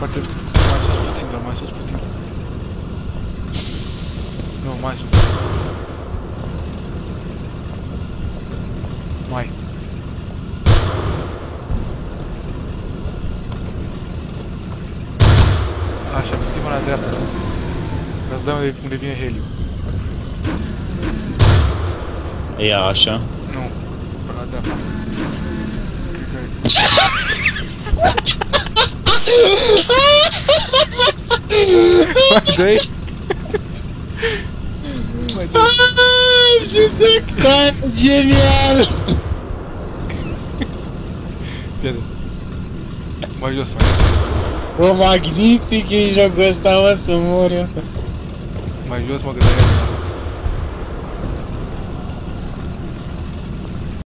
Parte mais mais hospital. Não, mais mais Vai. por cima mâna terra? Ca să dăm unde vine heliu. e acha? Nu, mâna dreaptă. Cred că... Mai dai? Judecat genial! Pierde. Mai jos, mai jos. Bă, magnific e jocul ăsta, mă, să mor eu.